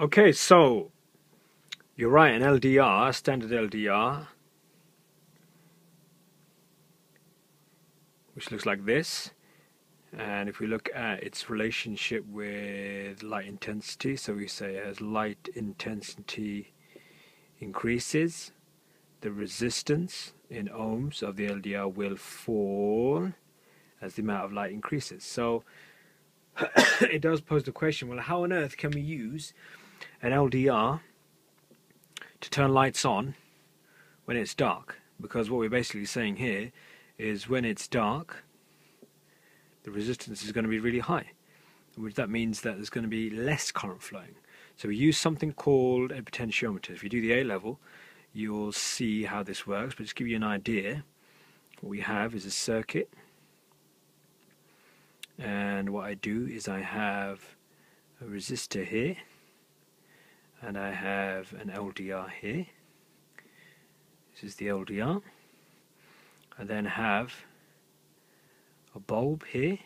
Okay, so you're right, an LDR, standard LDR, which looks like this. And if we look at its relationship with light intensity, so we say as light intensity increases, the resistance in ohms of the LDR will fall as the amount of light increases. So it does pose the question well, how on earth can we use an LDR to turn lights on when it's dark? Because what we're basically saying here is when it's dark, the resistance is going to be really high, which that means that there's going to be less current flowing. So we use something called a potentiometer. If you do the A level, you'll see how this works, but just give you an idea, what we have is a circuit, and what I do is I have a resistor here, and I have an LDR here. This is the LDR. I then have a bulb here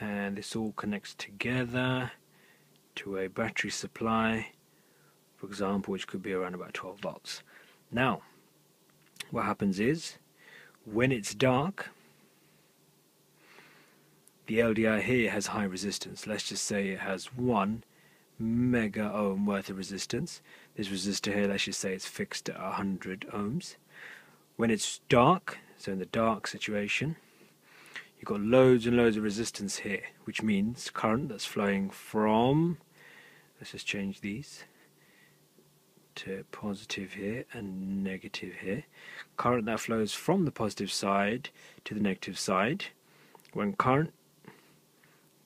and this all connects together to a battery supply for example which could be around about 12 volts now what happens is when it's dark the LDR here has high resistance let's just say it has 1 mega ohm worth of resistance this resistor here let's just say it's fixed at 100 ohms when it's dark so in the dark situation, you've got loads and loads of resistance here, which means current that's flowing from, let's just change these to positive here and negative here. Current that flows from the positive side to the negative side. When current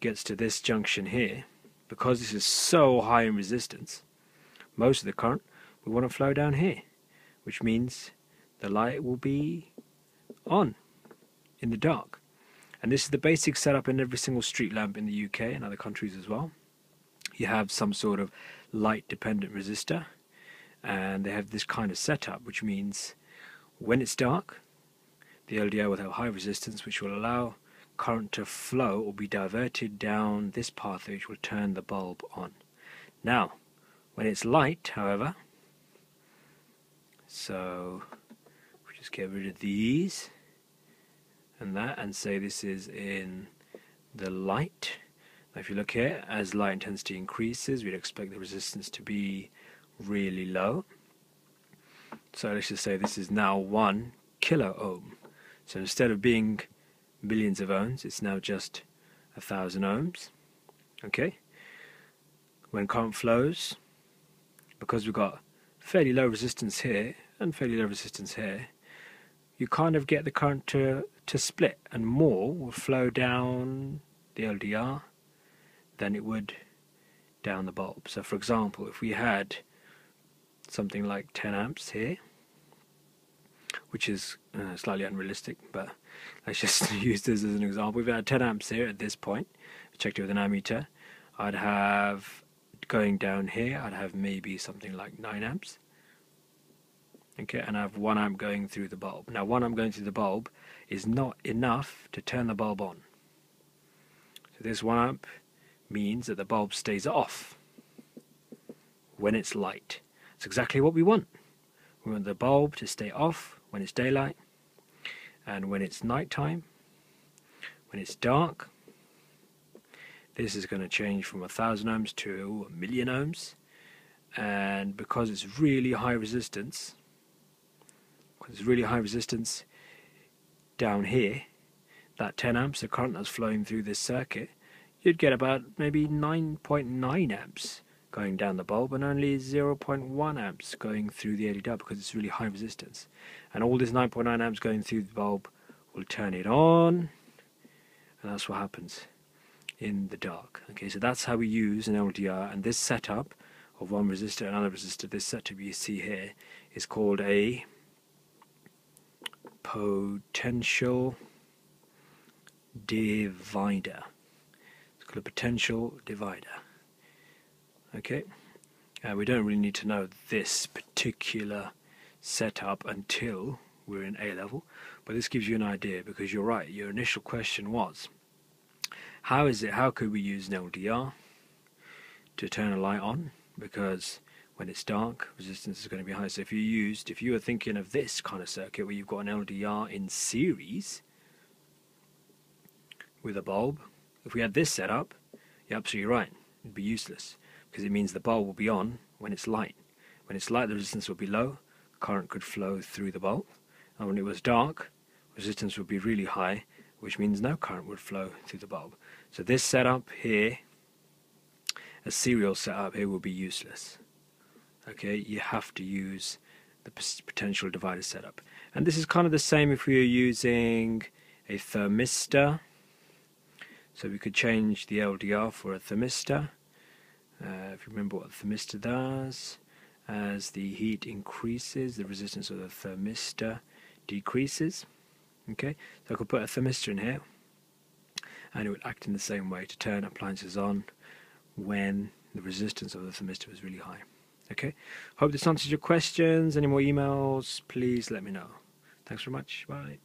gets to this junction here, because this is so high in resistance, most of the current we want to flow down here, which means the light will be on in the dark. And this is the basic setup in every single street lamp in the UK and other countries as well. You have some sort of light dependent resistor, and they have this kind of setup, which means when it's dark, the LDR will have high resistance, which will allow current to flow or be diverted down this path which will turn the bulb on. Now, when it's light, however, so we just get rid of these and that and say this is in the light. Now if you look here, as light intensity increases, we'd expect the resistance to be really low. So let's just say this is now 1 kilo ohm. So instead of being millions of ohms, it's now just a thousand ohms. Okay? When current flows, because we've got fairly low resistance here and fairly low resistance here, you kind of get the current to to split and more will flow down the LDR than it would down the bulb. So for example, if we had something like 10 amps here, which is uh, slightly unrealistic, but let's just use this as an example. If we had 10 amps here at this point, checked it with an ammeter, I'd have going down here, I'd have maybe something like 9 amps. Okay, and I have 1 amp going through the bulb. Now 1 amp going through the bulb is not enough to turn the bulb on. So this 1 amp means that the bulb stays off when it's light. It's exactly what we want. We want the bulb to stay off when it's daylight and when it's nighttime, when it's dark. This is going to change from a thousand ohms to a million ohms and because it's really high resistance because it's really high resistance down here, that 10 amps of current that's flowing through this circuit, you'd get about maybe 9.9 amps going down the bulb and only 0.1 amps going through the LED because it's really high resistance. And all this 9.9 amps going through the bulb will turn it on, and that's what happens in the dark. Okay, so that's how we use an LDR, and this setup of one resistor and another resistor, this setup you see here, is called a potential divider. It's called a potential divider. Okay, uh, we don't really need to know this particular setup until we're in A level, but this gives you an idea because you're right. Your initial question was, how is it? How could we use an LDR to turn a light on because when it's dark, resistance is going to be high. So if you used, if you were thinking of this kind of circuit where you've got an LDR in series with a bulb, if we had this set up, you're absolutely right. It'd be useless because it means the bulb will be on when it's light. When it's light, the resistance will be low, current could flow through the bulb. And when it was dark, resistance would be really high, which means no current would flow through the bulb. So this setup here, a serial setup here will be useless. Okay, you have to use the potential divider setup. And this is kind of the same if we were using a thermistor. So we could change the LDR for a thermistor. Uh, if you remember what a thermistor does, as the heat increases, the resistance of the thermistor decreases. Okay, so I could put a thermistor in here and it would act in the same way to turn appliances on when the resistance of the thermistor is really high. Okay, hope this answers your questions. Any more emails, please let me know. Thanks very much. Bye.